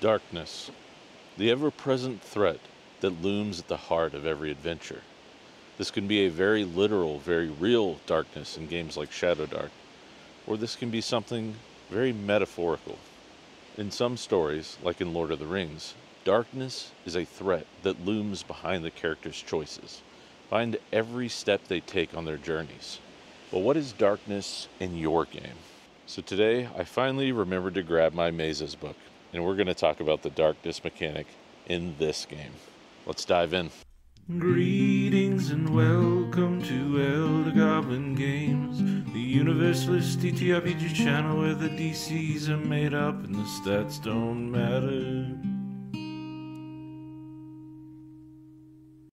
Darkness, the ever present threat that looms at the heart of every adventure. This can be a very literal, very real darkness in games like Shadowdark, or this can be something very metaphorical. In some stories, like in Lord of the Rings, darkness is a threat that looms behind the characters' choices, behind every step they take on their journeys. But what is darkness in your game? So today, I finally remembered to grab my Mazes book, and we're going to talk about the darkness mechanic in this game. Let's dive in. Greetings and welcome to Elder Goblin Games, the Universalist TTRPG channel where the DCs are made up and the stats don't matter.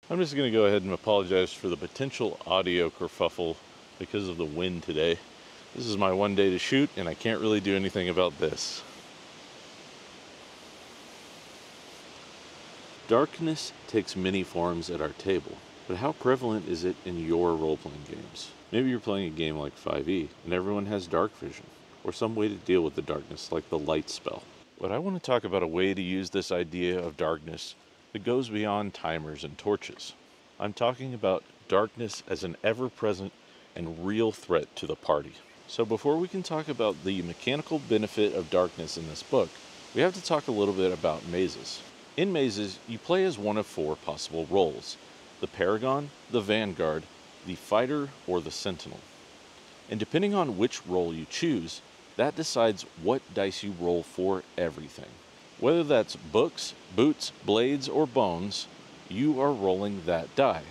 I'm just going to go ahead and apologize for the potential audio kerfuffle because of the wind today. This is my one day to shoot, and I can't really do anything about this. Darkness takes many forms at our table, but how prevalent is it in your role playing games? Maybe you're playing a game like 5e and everyone has dark vision, or some way to deal with the darkness like the light spell. But I want to talk about a way to use this idea of darkness that goes beyond timers and torches. I'm talking about darkness as an ever present and real threat to the party. So, before we can talk about the mechanical benefit of darkness in this book, we have to talk a little bit about mazes. In mazes, you play as one of four possible roles the Paragon, the Vanguard, the Fighter, or the Sentinel. And depending on which role you choose, that decides what dice you roll for everything. Whether that's books, boots, blades, or bones, you are rolling that die.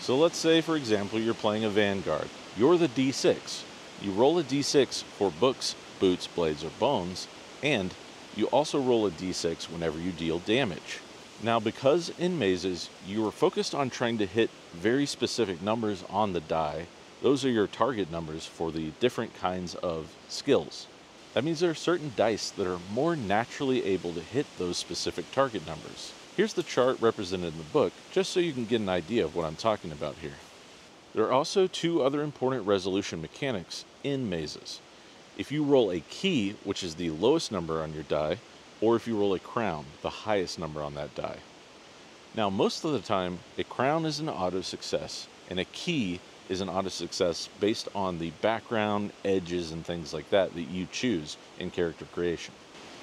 So let's say, for example, you're playing a Vanguard. You're the d6. You roll a d6 for books, boots, blades, or bones, and you also roll a d6 whenever you deal damage. Now, because in mazes you are focused on trying to hit very specific numbers on the die, those are your target numbers for the different kinds of skills. That means there are certain dice that are more naturally able to hit those specific target numbers. Here's the chart represented in the book, just so you can get an idea of what I'm talking about here. There are also two other important resolution mechanics in mazes. If you roll a key, which is the lowest number on your die, or if you roll a crown, the highest number on that die. Now, most of the time, a crown is an auto success, and a key is an auto success based on the background, edges, and things like that that you choose in character creation.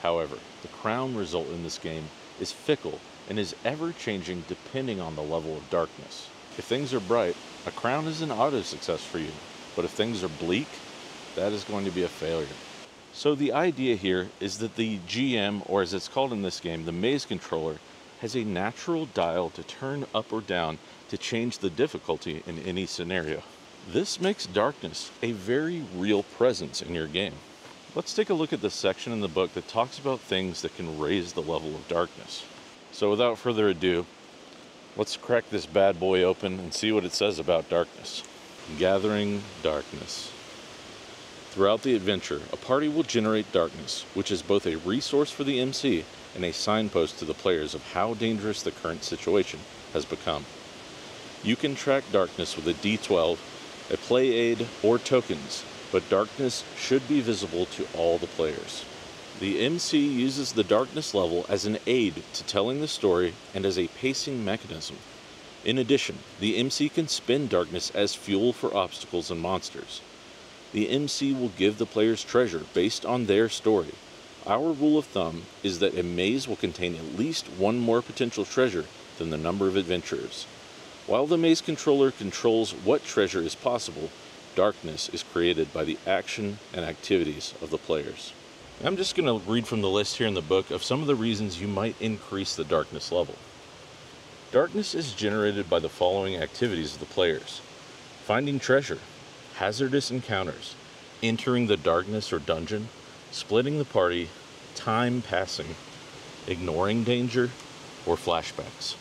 However, the crown result in this game is fickle and is ever changing depending on the level of darkness. If things are bright, a crown is an auto success for you, but if things are bleak, that is going to be a failure. So the idea here is that the GM, or as it's called in this game, the maze controller, has a natural dial to turn up or down to change the difficulty in any scenario. This makes darkness a very real presence in your game. Let's take a look at the section in the book that talks about things that can raise the level of darkness. So without further ado, let's crack this bad boy open and see what it says about darkness. Gathering darkness. Throughout the adventure, a party will generate darkness, which is both a resource for the MC and a signpost to the players of how dangerous the current situation has become. You can track darkness with a D12, a play aid, or tokens, but darkness should be visible to all the players. The MC uses the darkness level as an aid to telling the story and as a pacing mechanism. In addition, the MC can spend darkness as fuel for obstacles and monsters the MC will give the players treasure based on their story. Our rule of thumb is that a maze will contain at least one more potential treasure than the number of adventurers. While the maze controller controls what treasure is possible, darkness is created by the action and activities of the players. I'm just going to read from the list here in the book of some of the reasons you might increase the darkness level. Darkness is generated by the following activities of the players finding treasure, hazardous encounters, entering the darkness or dungeon, splitting the party, time passing, ignoring danger, or flashbacks.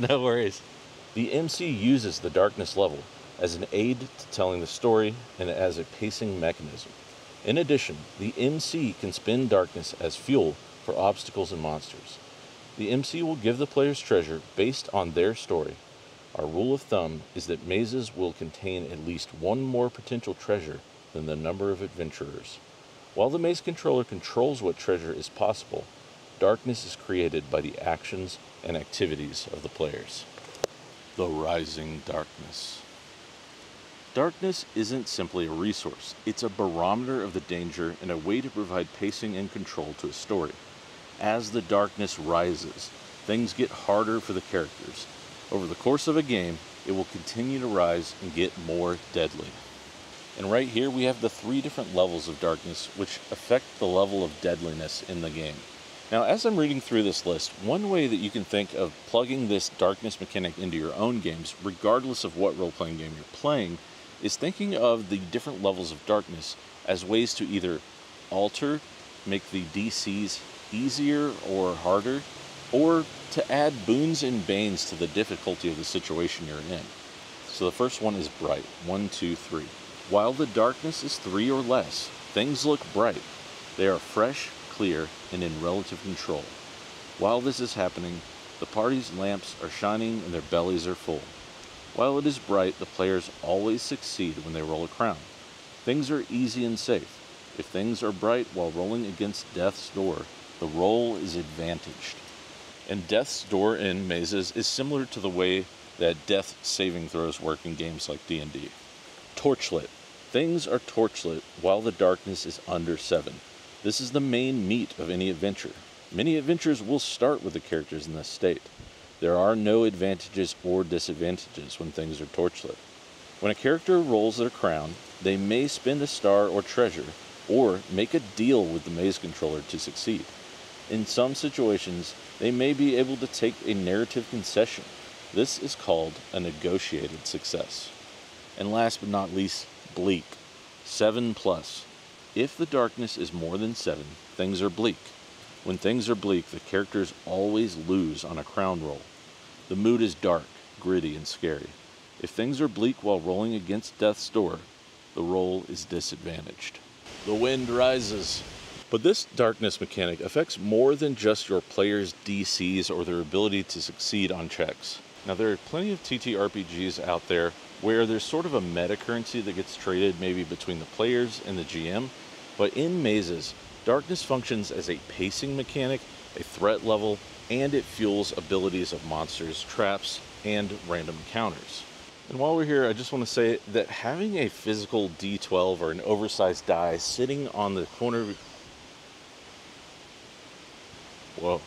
no worries. The MC uses the darkness level as an aid to telling the story and as a pacing mechanism. In addition, the MC can spin darkness as fuel for obstacles and monsters. The MC will give the players treasure based on their story our rule of thumb is that mazes will contain at least one more potential treasure than the number of adventurers. While the maze controller controls what treasure is possible, darkness is created by the actions and activities of the players. The Rising Darkness. Darkness isn't simply a resource, it's a barometer of the danger and a way to provide pacing and control to a story. As the darkness rises, things get harder for the characters. Over the course of a game, it will continue to rise and get more deadly. And right here we have the three different levels of darkness which affect the level of deadliness in the game. Now, as I'm reading through this list, one way that you can think of plugging this darkness mechanic into your own games, regardless of what role playing game you're playing, is thinking of the different levels of darkness as ways to either alter, make the DCs easier or harder, or to add boons and banes to the difficulty of the situation you're in. So the first one is bright. One, two, three. While the darkness is three or less, things look bright. They are fresh, clear, and in relative control. While this is happening, the party's lamps are shining and their bellies are full. While it is bright, the players always succeed when they roll a crown. Things are easy and safe. If things are bright while rolling against death's door, the roll is advantaged. And death's door in mazes is similar to the way that death saving throws work in games like D&D. Torchlit. Things are torchlit while the darkness is under 7. This is the main meat of any adventure. Many adventures will start with the characters in this state. There are no advantages or disadvantages when things are torchlit. When a character rolls their crown, they may spend a star or treasure, or make a deal with the maze controller to succeed. In some situations, they may be able to take a narrative concession. This is called a negotiated success. And last but not least, bleak. 7 plus. If the darkness is more than 7, things are bleak. When things are bleak, the characters always lose on a crown roll. The mood is dark, gritty, and scary. If things are bleak while rolling against death's door, the roll is disadvantaged. The wind rises. But this darkness mechanic affects more than just your player's DCs or their ability to succeed on checks. Now, there are plenty of TTRPGs out there where there's sort of a meta currency that gets traded maybe between the players and the GM, but in mazes, darkness functions as a pacing mechanic, a threat level, and it fuels abilities of monsters, traps, and random encounters. And while we're here, I just want to say that having a physical D12 or an oversized die sitting on the corner Whoa.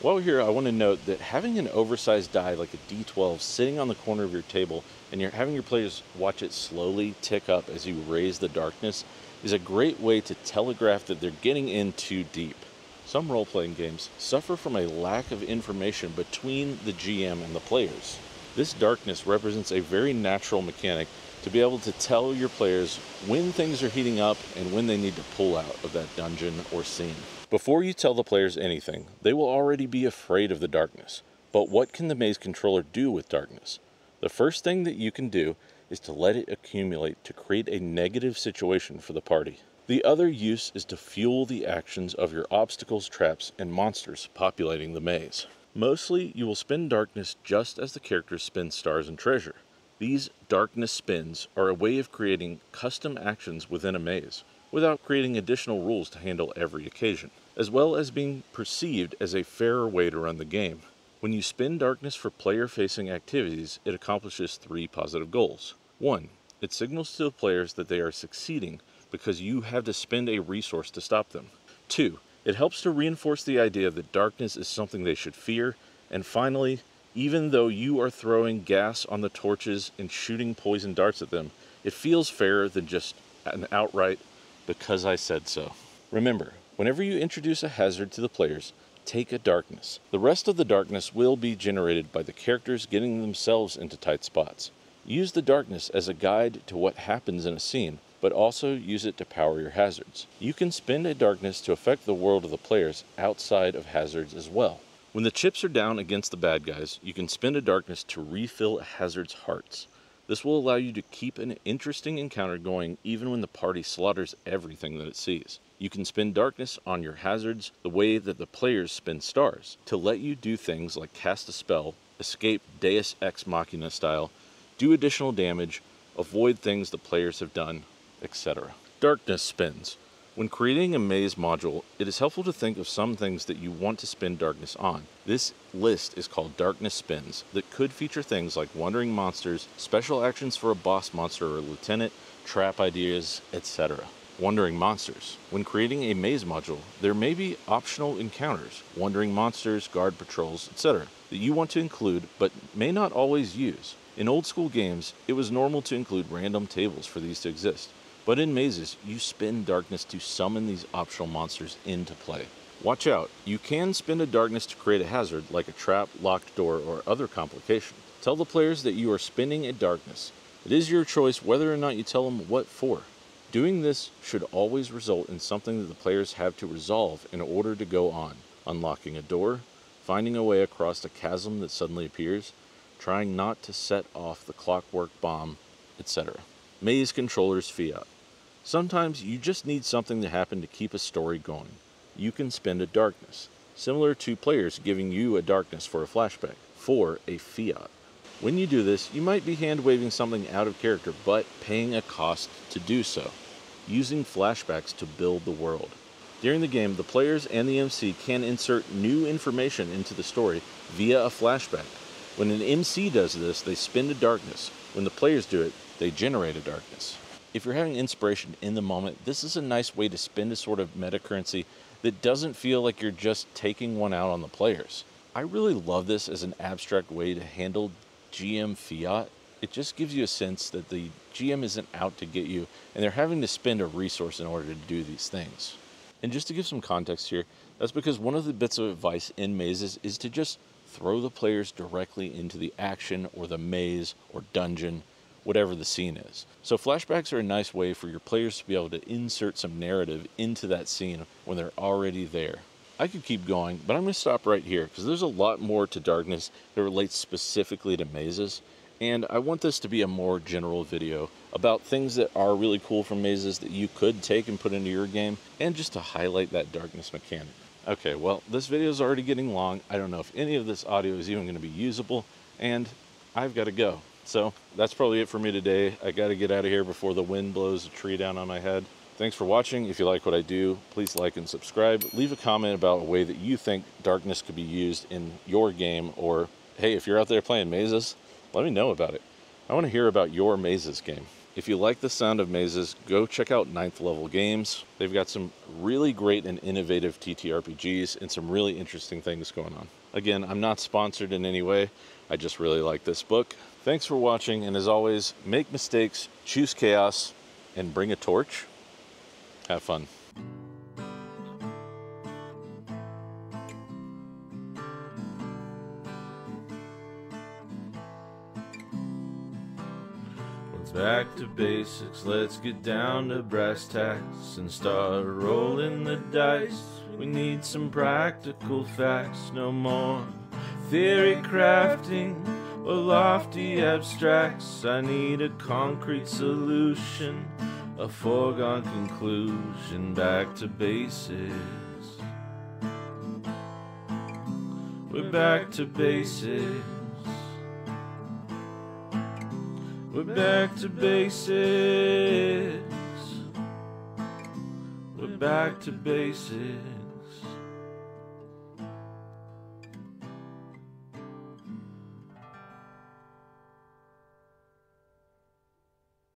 While we're here, I want to note that having an oversized die like a D12 sitting on the corner of your table and you're having your players watch it slowly tick up as you raise the darkness is a great way to telegraph that they're getting in too deep. Some role playing games suffer from a lack of information between the GM and the players. This darkness represents a very natural mechanic to be able to tell your players when things are heating up and when they need to pull out of that dungeon or scene. Before you tell the players anything, they will already be afraid of the darkness. But what can the maze controller do with darkness? The first thing that you can do is to let it accumulate to create a negative situation for the party. The other use is to fuel the actions of your obstacles, traps, and monsters populating the maze. Mostly, you will spend darkness just as the characters spend stars and treasure. These darkness spins are a way of creating custom actions within a maze, without creating additional rules to handle every occasion, as well as being perceived as a fairer way to run the game. When you spend darkness for player facing activities, it accomplishes three positive goals. One, it signals to the players that they are succeeding because you have to spend a resource to stop them. Two, it helps to reinforce the idea that darkness is something they should fear. And finally, even though you are throwing gas on the torches and shooting poison darts at them, it feels fairer than just an outright, because I said so. Remember, whenever you introduce a hazard to the players, take a darkness. The rest of the darkness will be generated by the characters getting themselves into tight spots. Use the darkness as a guide to what happens in a scene but also use it to power your hazards. You can spend a darkness to affect the world of the players outside of hazards as well. When the chips are down against the bad guys, you can spend a darkness to refill a hazard's hearts. This will allow you to keep an interesting encounter going even when the party slaughters everything that it sees. You can spend darkness on your hazards the way that the players spend stars, to let you do things like cast a spell, escape Deus Ex Machina style, do additional damage, avoid things the players have done, etc. Darkness spins. When creating a maze module, it is helpful to think of some things that you want to spin darkness on. This list is called darkness spins that could feature things like wandering monsters, special actions for a boss monster or lieutenant, trap ideas, etc. Wandering monsters. When creating a maze module, there may be optional encounters, wandering monsters, guard patrols, etc., that you want to include but may not always use. In old school games, it was normal to include random tables for these to exist. But in mazes, you spend darkness to summon these optional monsters into play. Watch out, you can spend a darkness to create a hazard like a trap, locked door, or other complication. Tell the players that you are spinning a darkness. It is your choice whether or not you tell them what for. Doing this should always result in something that the players have to resolve in order to go on. Unlocking a door, finding a way across a chasm that suddenly appears, trying not to set off the clockwork bomb, etc. Maze Controller's Fiat. Sometimes you just need something to happen to keep a story going. You can spend a darkness, similar to players giving you a darkness for a flashback, for a fiat. When you do this, you might be hand waving something out of character, but paying a cost to do so, using flashbacks to build the world. During the game, the players and the MC can insert new information into the story via a flashback. When an MC does this, they spend a darkness. When the players do it, they generate a darkness. If you're having inspiration in the moment, this is a nice way to spend a sort of meta currency that doesn't feel like you're just taking one out on the players. I really love this as an abstract way to handle GM fiat. It just gives you a sense that the GM isn't out to get you and they're having to spend a resource in order to do these things. And just to give some context here, that's because one of the bits of advice in mazes is to just throw the players directly into the action or the maze or dungeon whatever the scene is. So flashbacks are a nice way for your players to be able to insert some narrative into that scene when they're already there. I could keep going, but I'm going to stop right here because there's a lot more to Darkness that relates specifically to mazes. And I want this to be a more general video about things that are really cool from mazes that you could take and put into your game and just to highlight that darkness mechanic. Okay, well, this video is already getting long. I don't know if any of this audio is even going to be usable, and I've got to go. So that's probably it for me today. I got to get out of here before the wind blows a tree down on my head. Thanks for watching. If you like what I do, please like and subscribe. Leave a comment about a way that you think darkness could be used in your game, or hey, if you're out there playing mazes, let me know about it. I want to hear about your mazes game. If you like the sound of mazes, go check out Ninth Level Games. They've got some really great and innovative TTRPGs and some really interesting things going on. Again, I'm not sponsored in any way. I just really like this book. Thanks for watching, and as always, make mistakes, choose chaos, and bring a torch. Have fun. Back to basics, let's get down to brass tacks and start rolling the dice. We need some practical facts, no more theory crafting or lofty abstracts. I need a concrete solution, a foregone conclusion, back to basics. We're back to basics. We're back to basics. We're back to basics.